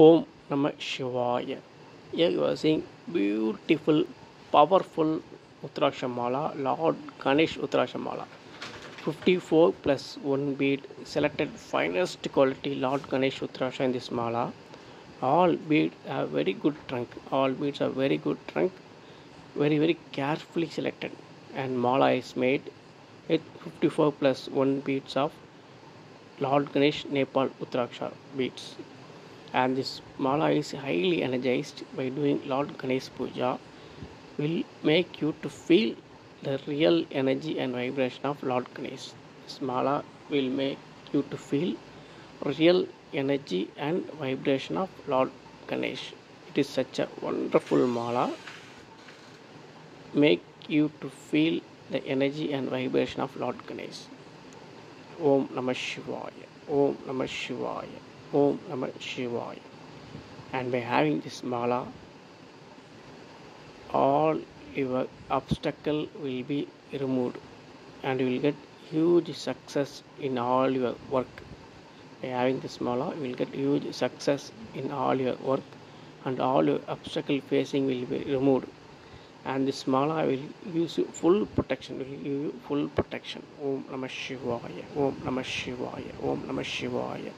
Om Namah Shivaya. Here you are seeing beautiful, powerful Rudraksha Mala, Lord Ganesh Rudraksha Mala. 54 plus 1 bead, selected finest quality Lord Ganesh Rudraksha in this Mala. All beads have very good trunk. All beads are very good trunk, very very carefully selected. And Mala is made with 54 plus 1 beads of Lord Ganesh Nepal Rudraksha beads. And this mala is highly energized by doing Lord Ganesh Puja will make you to feel the real energy and vibration of Lord Ganesh. This mala will make you to feel real energy and vibration of Lord Ganesh. It is such a wonderful mala. Make you to feel the energy and vibration of Lord Ganesh. Om Namah Shivaya. Om Namah Shivaya. Om Namah Shivaya. And by having this mala, all your obstacle will be removed and you will get huge success in all your work. By having this mala, you will get huge success in all your work and all your obstacle facing will be removed. And this mala will use you full protection, will give you full protection. Om Namah Shivaya. Om Namah Shivaya. Om Namah Shivaya.